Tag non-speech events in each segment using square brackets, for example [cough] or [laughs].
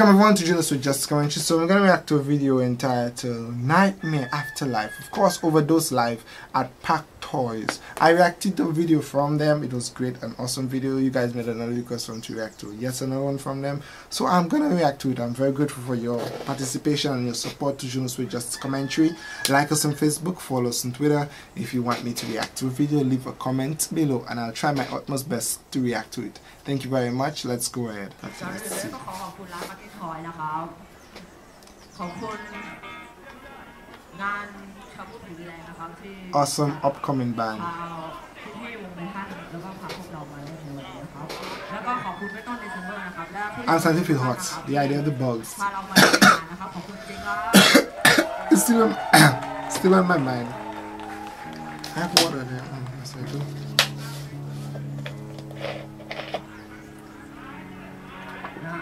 Welcome everyone to Junosuede Just Commentary. So we're gonna react to a video entitled Nightmare Afterlife. Of course, Overdose Live at Pack toys. I reacted the video from them. It was great an awesome video. You guys made another request for me to react to yet another one from them. So i'm gonna react to it. I'm very grateful for your participation and your support to junosuede just commentary. Like us on facebook follow us on twitter. If you want me to react to a video leave a comment below and i'll try my utmost best to react to it. Thank you very much. Let's go ahead. Let's ชาบูผิวแรงนะครับที่ Awesome upcoming band. พาพี่ๆวงในท่านแล้วก็พาพวกเรามาเล่นในวันนี้นะครับ แล้วก็ขอบคุณไม่ต้นเดซ ember นะครับ และผู้ And scientific hot. The idea of the bugs. พาเรามาเล่นงานนะครับ ขอบคุณจริงครับ It's still on, still on my mind. I have water there. Oh, yes, I do. นะ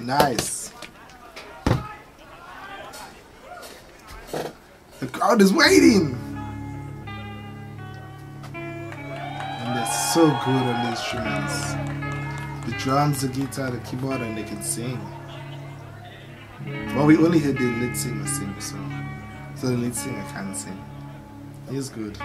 Nice. The crowd is waiting. And they're so good on the instruments. The drums, the guitar, the keyboard, and they can sing. Well, we only heard the lead singer sing, so so the lead singer can sing. He's good.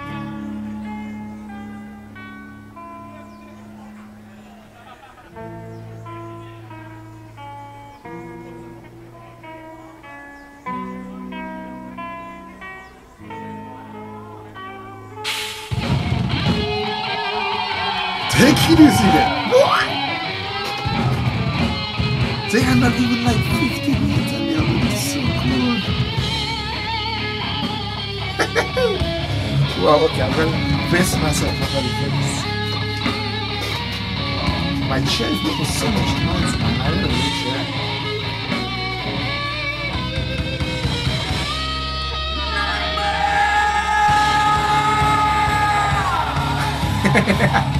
Take it easy there. What? They are not even like 50 minutes and they are looking so good. wow, okay, I'm gonna brace myself for the. My chair is making so much noise. I.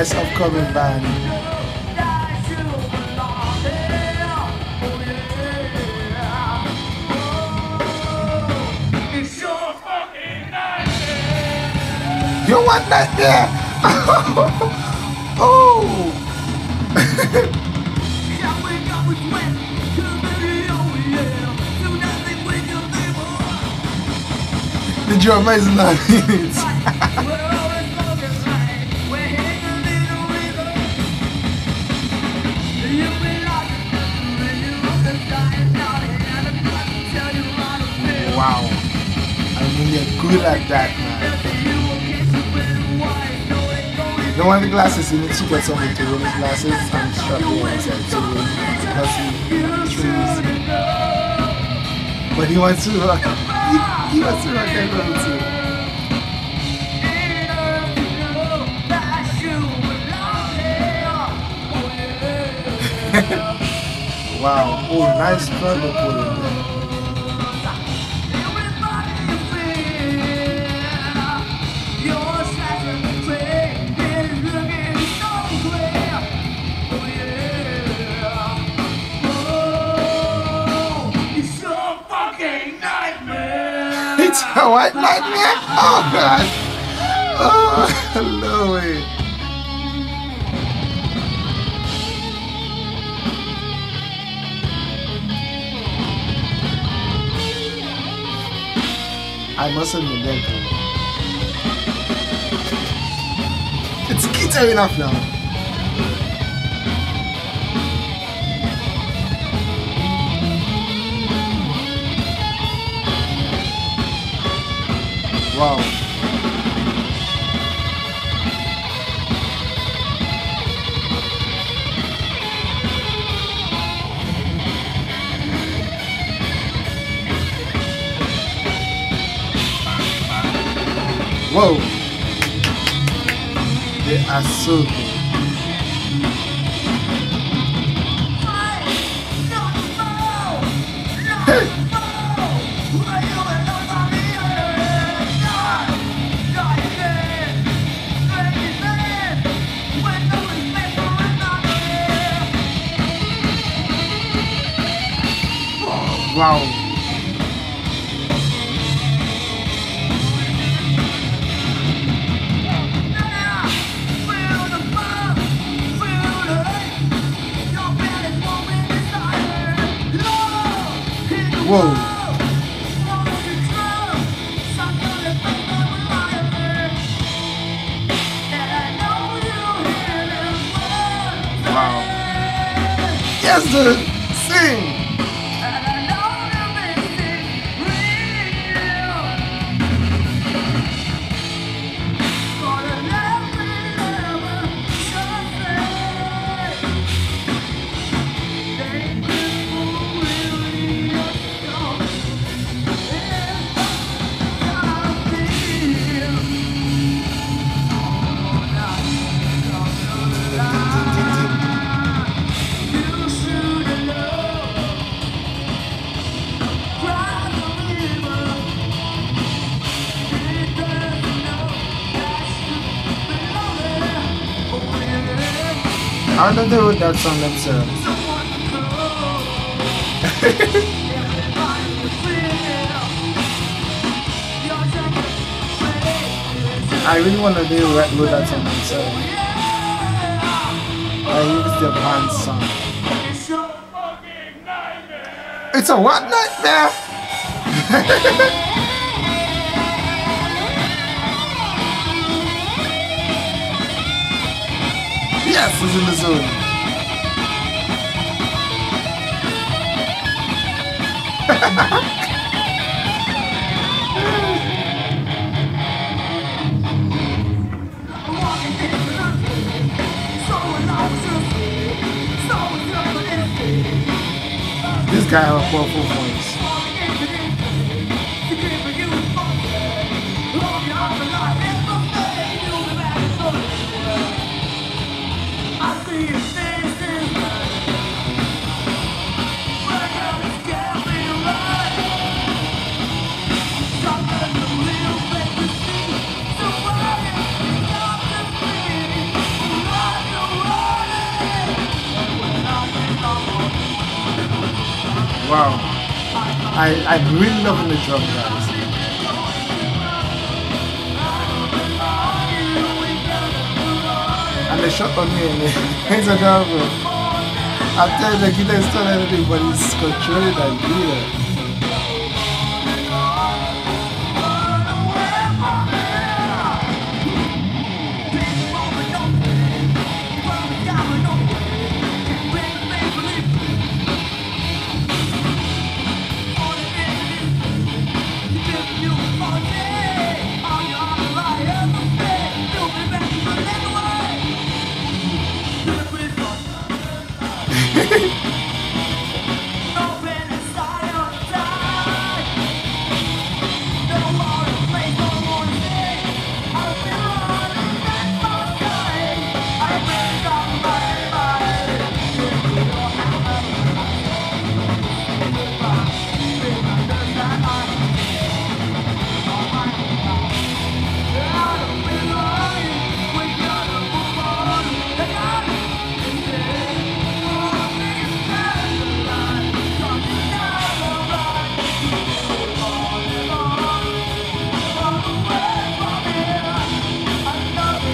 Nice upcoming band. You want that there? [laughs] oh! the drummer is not in it. Mean, good at that, man. Don't want the glasses, you need to get something to the glasses and strap the inside to win because he. But he wants to rock. He, he wants to rock roll too. [laughs] Wow. Oh, nice treble pull [laughs] white nightmare. Oh god. Oh no. I must have been there. It's guitar enough now. well. Whoa! They are so good. Wow. Whoa. Wow. Yes, dude. Sing. I they wrote that song themselves. [laughs] I really want to do write wrote that song themselves. I it's their band song. It's a what nightmare? [laughs] Yes, it's in the [laughs] zone. this guy has a 444. Wow. I, I'm really loving the drum guys. And they shot on me and [laughs] it's adorable. I'm telling the guitar is not anything, but it's controlling the guitar.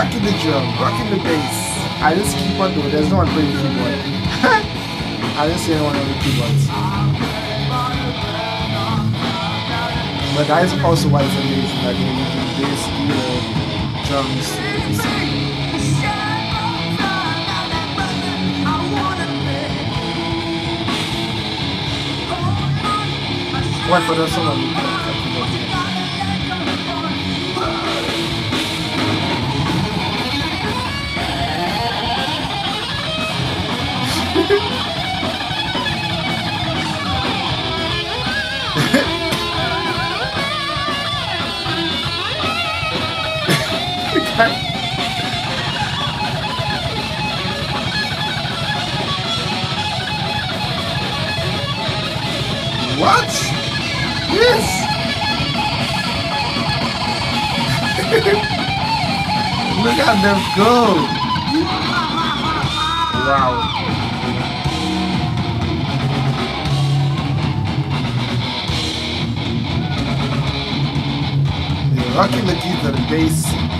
rocking the drum, rocking the bass. I just keep on doing. There's no one playing the keyboard. [laughs] I didn't see anyone on the keyboards. But that is also what is amazing that they use bass, guitar, drums, at What for the song? [laughs] Look at them go. Wow. They're rocking the guitar, the bass.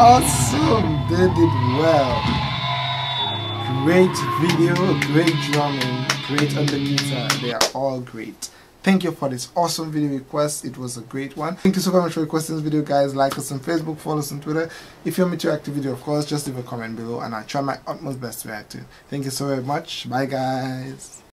Awesome. They did well. Great video, great drumming, great on the guitar. They are all great. Thank you for this awesome video request. It was a great one. Thank you so much for requesting this video, guys. Like us on Facebook, follow us on Twitter. If you want me to react to video, of course, just leave a comment below and I'll try my utmost best to react to. Thank you so very much. Bye, guys.